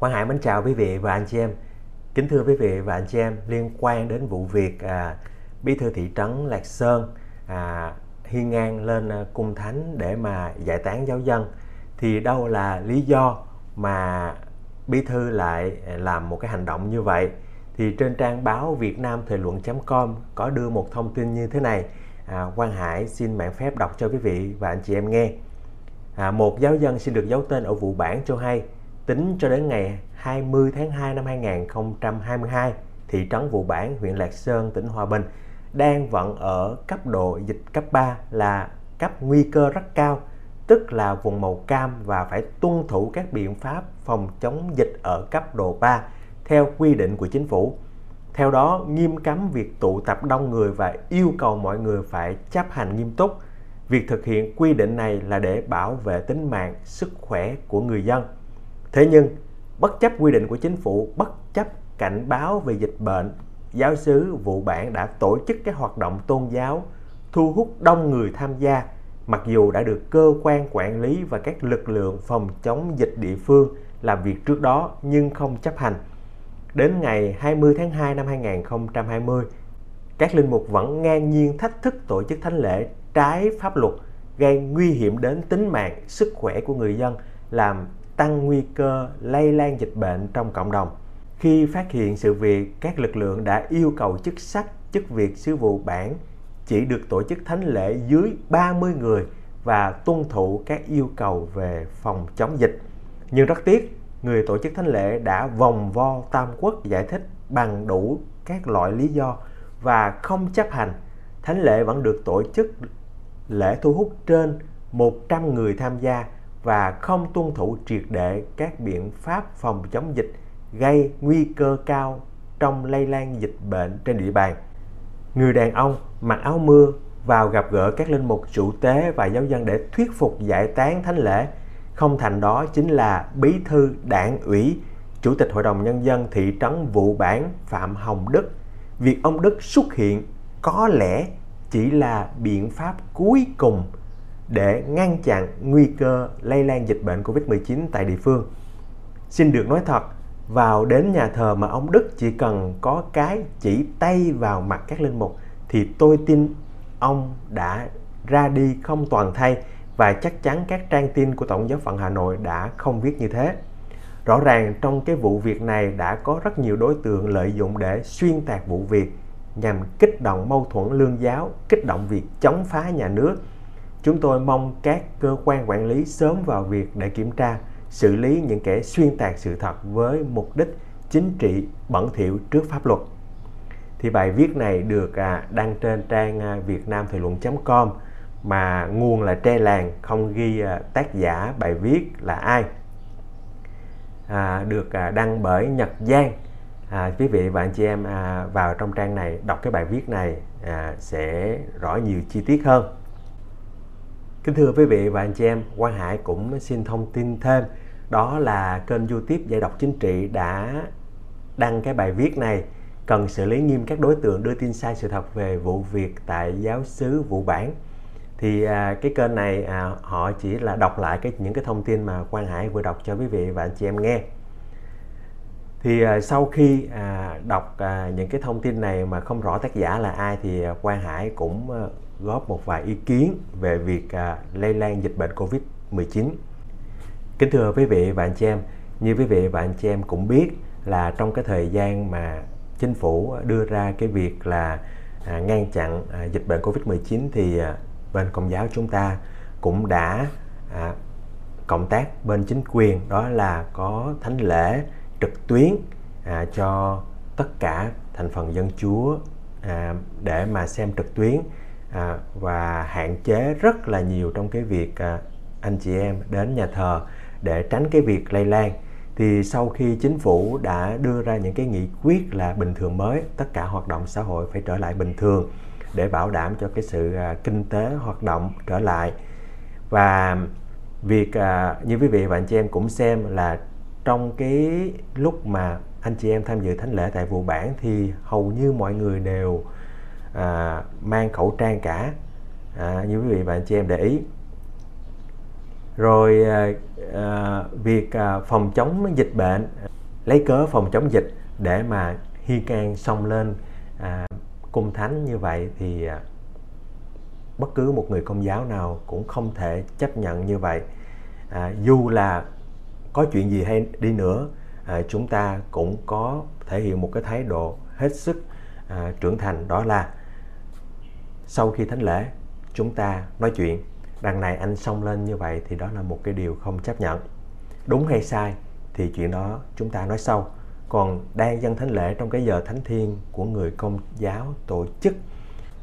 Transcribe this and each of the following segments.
Quang Hải mến chào quý vị và anh chị em. Kính thưa quý vị và anh chị em, liên quan đến vụ việc à, bí thư thị trấn Lạc Sơn à, hiên ngang lên à, cung thánh để mà giải tán giáo dân. Thì đâu là lý do mà bí thư lại làm một cái hành động như vậy? Thì trên trang báo Việt Nam Thời luận.com có đưa một thông tin như thế này. À, Quang Hải xin mạng phép đọc cho quý vị và anh chị em nghe. À, một giáo dân xin được giấu tên ở vụ bản cho hay tính cho đến ngày 20 tháng 2 năm 2022 thị trấn Vụ Bản huyện Lạc Sơn tỉnh Hòa Bình đang vẫn ở cấp độ dịch cấp 3 là cấp nguy cơ rất cao tức là vùng màu cam và phải tuân thủ các biện pháp phòng chống dịch ở cấp độ 3 theo quy định của chính phủ. Theo đó, nghiêm cấm việc tụ tập đông người và yêu cầu mọi người phải chấp hành nghiêm túc. Việc thực hiện quy định này là để bảo vệ tính mạng, sức khỏe của người dân. Thế nhưng, bất chấp quy định của chính phủ, bất chấp cảnh báo về dịch bệnh, giáo sứ vụ bản đã tổ chức các hoạt động tôn giáo thu hút đông người tham gia mặc dù đã được cơ quan quản lý và các lực lượng phòng chống dịch địa phương làm việc trước đó nhưng không chấp hành. Đến ngày 20 tháng 2 năm 2020, các linh mục vẫn ngang nhiên thách thức tổ chức thánh lễ trái pháp luật, gây nguy hiểm đến tính mạng, sức khỏe của người dân, làm tăng nguy cơ lây lan dịch bệnh trong cộng đồng. Khi phát hiện sự việc, các lực lượng đã yêu cầu chức sắc, chức việc sứ vụ bản chỉ được tổ chức thánh lễ dưới 30 người và tuân thủ các yêu cầu về phòng chống dịch. Nhưng rất tiếc, người tổ chức thánh lễ đã vòng vo tam quốc giải thích bằng đủ các loại lý do và không chấp hành. Thánh lễ vẫn được tổ chức lễ thu hút trên 100 người tham gia và không tuân thủ triệt để các biện pháp phòng chống dịch gây nguy cơ cao trong lây lan dịch bệnh trên địa bàn. Người đàn ông mặc áo mưa vào gặp gỡ các linh mục chủ tế và giáo dân để thuyết phục giải tán thánh lễ. Không thành đó chính là bí thư đảng ủy, chủ tịch hội đồng nhân dân thị trấn Vụ Bản Phạm Hồng Đức. Việc ông Đức xuất hiện có lẽ chỉ là biện pháp cuối cùng để ngăn chặn nguy cơ lây lan dịch bệnh Covid-19 tại địa phương. Xin được nói thật, vào đến nhà thờ mà ông Đức chỉ cần có cái chỉ tay vào mặt các linh mục thì tôi tin ông đã ra đi không toàn thay và chắc chắn các trang tin của Tổng giáo phận Hà Nội đã không viết như thế. Rõ ràng trong cái vụ việc này đã có rất nhiều đối tượng lợi dụng để xuyên tạc vụ việc nhằm kích động mâu thuẫn lương giáo, kích động việc chống phá nhà nước. Chúng tôi mong các cơ quan quản lý sớm vào việc để kiểm tra, xử lý những kẻ xuyên tạc sự thật với mục đích chính trị bẩn thỉu trước pháp luật. Thì bài viết này được à, đăng trên trang à, vietnamththời luận.com mà nguồn là tre làng không ghi à, tác giả bài viết là ai. À, được à, đăng bởi Nhật Giang. À, quý vị và anh chị em à, vào trong trang này đọc cái bài viết này à, sẽ rõ nhiều chi tiết hơn kính thưa quý vị và anh chị em Quang Hải cũng xin thông tin thêm đó là kênh youtube giải đọc chính trị đã đăng cái bài viết này cần xử lý nghiêm các đối tượng đưa tin sai sự thật về vụ việc tại giáo xứ Vũ Bản. Thì à, cái kênh này à, họ chỉ là đọc lại cái những cái thông tin mà Quang Hải vừa đọc cho quý vị và anh chị em nghe. Thì à, sau khi à, đọc à, những cái thông tin này mà không rõ tác giả là ai thì à, Quang Hải cũng à, góp một vài ý kiến về việc à, lây lan dịch bệnh Covid-19. Kính thưa quý vị và anh chị em, như quý vị và anh chị em cũng biết là trong cái thời gian mà chính phủ đưa ra cái việc là à, ngăn chặn à, dịch bệnh Covid-19 thì à, bên công giáo chúng ta cũng đã à, cộng tác bên chính quyền đó là có thánh lễ trực tuyến à, cho tất cả thành phần dân chúa à, để mà xem trực tuyến à, và hạn chế rất là nhiều trong cái việc à, anh chị em đến nhà thờ để tránh cái việc lây lan. Thì sau khi chính phủ đã đưa ra những cái nghị quyết là bình thường mới tất cả hoạt động xã hội phải trở lại bình thường để bảo đảm cho cái sự à, kinh tế hoạt động trở lại. Và việc à, như quý vị và anh chị em cũng xem là trong cái lúc mà anh chị em tham dự thánh lễ tại vụ bản thì hầu như mọi người đều à, mang khẩu trang cả. À, như quý vị và anh chị em để ý. Rồi à, à, việc à, phòng chống dịch bệnh lấy cớ phòng chống dịch để mà hi can xông lên à, cung thánh như vậy thì à, bất cứ một người công giáo nào cũng không thể chấp nhận như vậy. À, dù là có chuyện gì hay đi nữa à, chúng ta cũng có thể hiện một cái thái độ hết sức à, trưởng thành đó là sau khi thánh lễ chúng ta nói chuyện. Đằng này anh xông lên như vậy thì đó là một cái điều không chấp nhận. Đúng hay sai thì chuyện đó chúng ta nói sau. Còn đang dân thánh lễ trong cái giờ thánh thiên của người công giáo tổ chức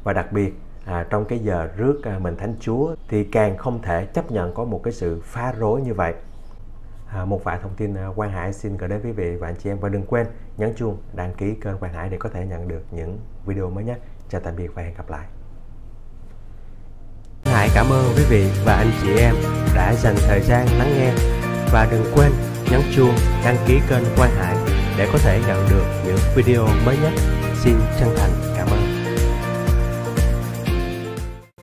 và đặc biệt à, trong cái giờ rước à, mình thánh chúa thì càng không thể chấp nhận có một cái sự phá rối như vậy à, một vài thông tin à, Quang Hải xin gửi đến quý vị và anh chị em và đừng quên nhấn chuông đăng ký kênh Quang Hải để có thể nhận được những video mới nhất chào tạm biệt và hẹn gặp lại Hải cảm ơn quý vị và anh chị em đã dành thời gian lắng nghe và đừng quên nhấn chuông đăng ký kênh Quang Hải để có thể nhận được những video mới nhất. Xin chân thành.